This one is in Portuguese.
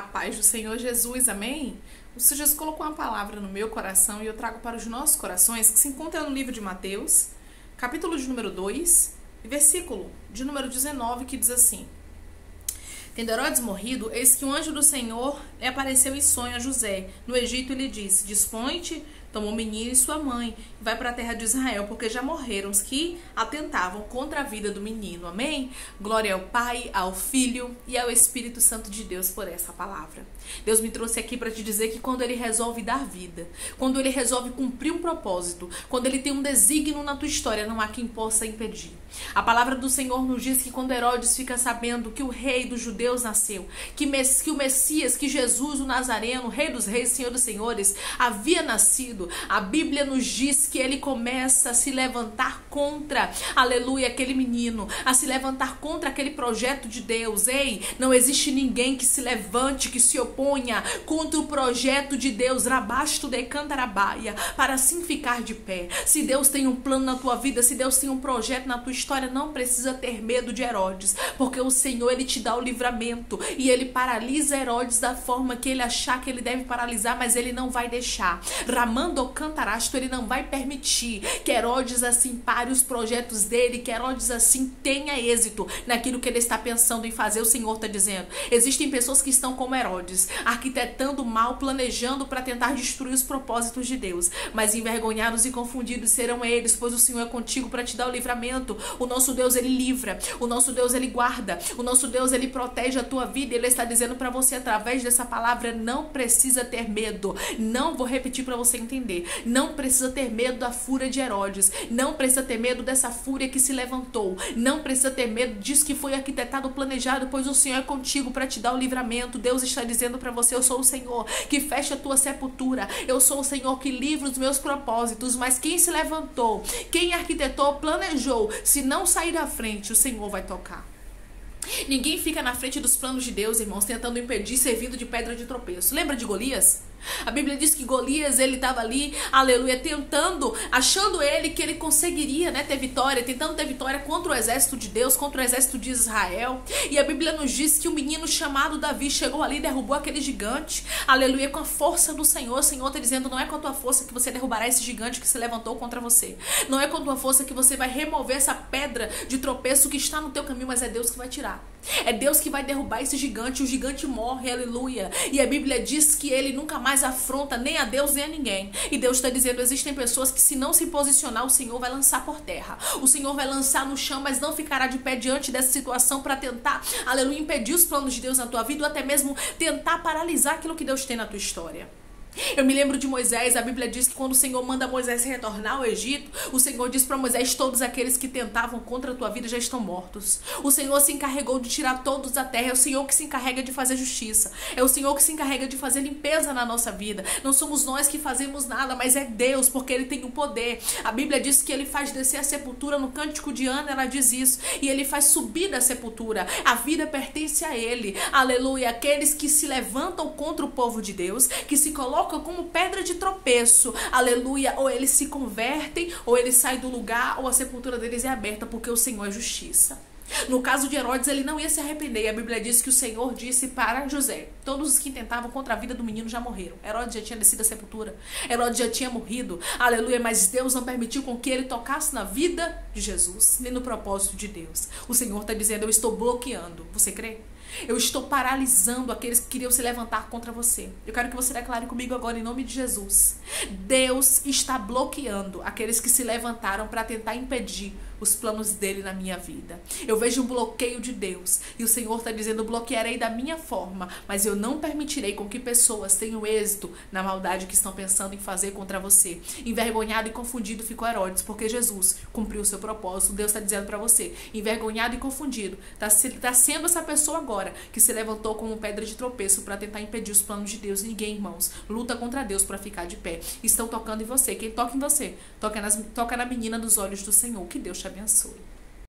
A paz do Senhor Jesus, amém? O Senhor Jesus colocou uma palavra no meu coração e eu trago para os nossos corações, que se encontra no livro de Mateus, capítulo de número 2, versículo de número 19, que diz assim: Tendo Herodes morrido, eis que um anjo do Senhor apareceu em sonho a José, no Egito, e lhe disse: Dispõe-te tomou o menino e sua mãe e vai para a terra de Israel, porque já morreram os que atentavam contra a vida do menino. Amém? Glória ao Pai, ao Filho e ao Espírito Santo de Deus por essa palavra. Deus me trouxe aqui para te dizer que quando ele resolve dar vida, quando ele resolve cumprir um propósito, quando ele tem um desígnio na tua história, não há quem possa impedir. A palavra do Senhor nos diz que quando Herodes fica sabendo que o rei dos judeus nasceu, que, que o Messias, que Jesus, o Nazareno, rei dos reis, Senhor dos senhores, havia nascido, a Bíblia nos diz que ele começa a se levantar contra, aleluia, aquele menino, a se levantar contra aquele projeto de Deus. Ei, não existe ninguém que se levante, que se oponha contra o projeto de Deus, rabasto de cantarabaia, para assim ficar de pé. Se Deus tem um plano na tua vida, se Deus tem um projeto na tua história, não precisa ter medo de Herodes, porque o Senhor ele te dá o livramento e ele paralisa Herodes da forma que ele achar que ele deve paralisar, mas ele não vai deixar. Ramando quando cantarasto, ele não vai permitir que Herodes assim pare os projetos dele, que Herodes assim tenha êxito naquilo que ele está pensando em fazer. O Senhor está dizendo. Existem pessoas que estão como Herodes, arquitetando mal, planejando para tentar destruir os propósitos de Deus. Mas envergonhados e confundidos serão eles, pois o Senhor é contigo para te dar o livramento. O nosso Deus, ele livra. O nosso Deus, ele guarda. O nosso Deus, ele protege a tua vida. Ele está dizendo para você através dessa palavra: não precisa ter medo. Não vou repetir para você entender Não precisa ter medo da fúria de Herodes. Não precisa ter medo dessa fúria que se levantou. Não precisa ter medo disso que foi arquitetado, planejado, pois o Senhor é contigo para te dar o livramento. Deus está dizendo para você: Eu sou o Senhor que fecha a tua sepultura. Eu sou o Senhor que livra os meus propósitos. Mas quem se levantou, quem arquitetou, planejou, se não sair da frente, o Senhor vai tocar. Ninguém fica na frente dos planos de Deus, irmãos, tentando impedir, servindo de pedra de tropeço. Lembra de Golias? A Bíblia diz que Golias, ele estava ali, aleluia, tentando, achando ele que ele conseguiria, né, ter vitória, tentando ter vitória contra o exército de Deus, contra o exército de Israel. E a Bíblia nos diz que o menino chamado Davi chegou ali e derrubou aquele gigante, aleluia, com a força do Senhor. O Senhor está dizendo: não é com a tua força que você derrubará esse gigante que se levantou contra você. Não é com a tua força que você vai remover essa pedra de tropeço que está no teu caminho, mas é Deus que vai tirar. É Deus que vai derrubar esse gigante. O gigante morre, aleluia. E a Bíblia diz que ele nunca mais mais afronta nem a Deus nem a ninguém. E Deus está dizendo: existem pessoas que, se não se posicionar, o Senhor vai lançar por terra. O Senhor vai lançar no chão, mas não ficará de pé diante dessa situação para tentar, aleluia, impedir os planos de Deus na tua vida ou até mesmo tentar paralisar aquilo que Deus tem na tua história. Eu me lembro de Moisés, a Bíblia diz que quando o Senhor manda Moisés retornar ao Egito, o Senhor diz para Moisés: todos aqueles que tentavam contra a tua vida já estão mortos. O Senhor se encarregou de tirar todos da terra, é o Senhor que se encarrega de fazer justiça, é o Senhor que se encarrega de fazer limpeza na nossa vida. Não somos nós que fazemos nada, mas é Deus, porque Ele tem o poder. A Bíblia diz que Ele faz descer a sepultura, no cântico de Ana ela diz isso, e Ele faz subir da sepultura. A vida pertence a Ele. Aleluia. Aqueles que se levantam contra o povo de Deus, que se colocam como pedra de tropeço. Aleluia. Ou eles se convertem, ou eles saem do lugar, ou a sepultura deles é aberta, porque o Senhor é justiça. No caso de Herodes, ele não ia se arrepender. A Bíblia diz que o Senhor disse para José: Todos os que tentavam contra a vida do menino já morreram. Herodes já tinha descido a sepultura. Herodes já tinha morrido. Aleluia. Mas Deus não permitiu com que ele tocasse na vida de Jesus, nem no propósito de Deus. O Senhor está dizendo: Eu estou bloqueando. Você crê? Eu estou paralisando aqueles que queriam se levantar contra você. Eu quero que você declare comigo agora em nome de Jesus. Deus está bloqueando aqueles que se levantaram para tentar impedir os planos dele na minha vida. Eu vejo um bloqueio de Deus e o Senhor está dizendo: bloquearei da minha forma, mas eu não permitirei com que pessoas tenham êxito na maldade que estão pensando em fazer contra você. Envergonhado e confundido ficou Herodes, porque Jesus cumpriu o seu propósito. Deus está dizendo para você: envergonhado e confundido, está tá sendo essa pessoa agora que se levantou como pedra de tropeço para tentar impedir os planos de Deus. Ninguém, irmãos, luta contra Deus para ficar de pé. Estão tocando em você. Quem toca em você? Toca, nas, toca na menina dos olhos do Senhor. Que Deus te abençoe.